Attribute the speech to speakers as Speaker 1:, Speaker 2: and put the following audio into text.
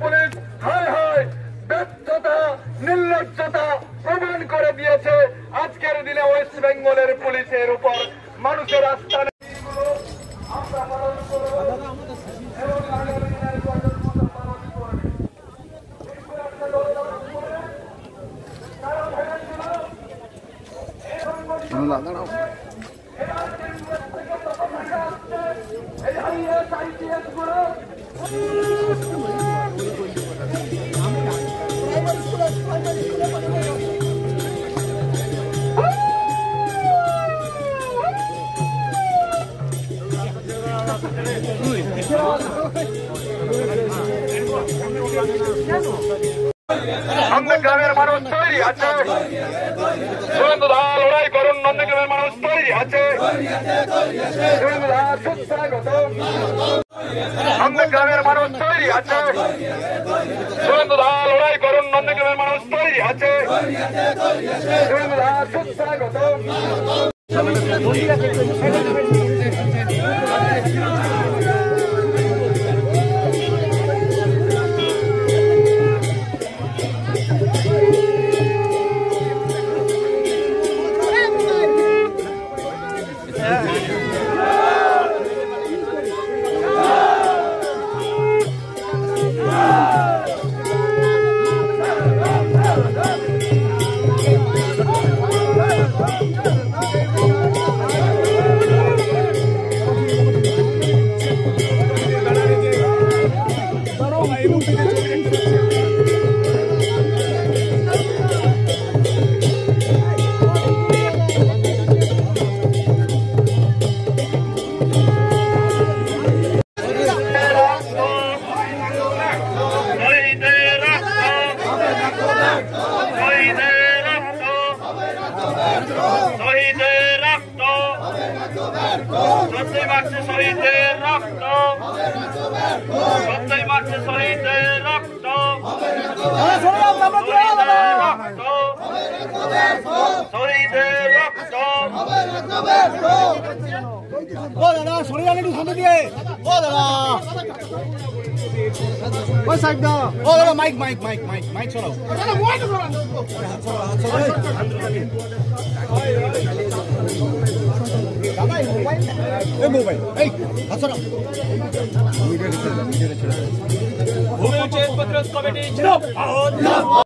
Speaker 1: Police হায় হায় ব্যর্থতা নির্লজ্জতা প্রমাণ করে দিয়েছে। আজকের দিনে ওয়েস্ট বেঙ্গলের পুলিশের উপর মানুষের আস্থা 누나 따라오. নন্দগ্রামের মানুষ তৈরি আছে। সুরেন্দ্রদা লড়াই করুন নন্দগ্রামের মানুষ তৈরি আছে। সুরেন্দ্রদা সুস্বাগত মানুষ তৈরি আছে। সুরেন্দ্রদা লড়াই করুন নন্দগ্রামের মানুষ তৈরি আছে। সুরেন্দ্রদা সুস্বাগত Roberto! Roberto! Roberto! Roberto! Roberto! Roberto! Roberto! Roberto! মার্চে শহীদের রক্ত শহীদের রক্ত
Speaker 2: ও দাদা সরে যান একটু সামনে দিয়ে ও দাদা দাদা mike mike mike mike mike সরাও এই মোবাইল এই হাত সরাও।
Speaker 3: ভূমি উচ্ছেদ প্রতিরোধ কমিটি ছিল।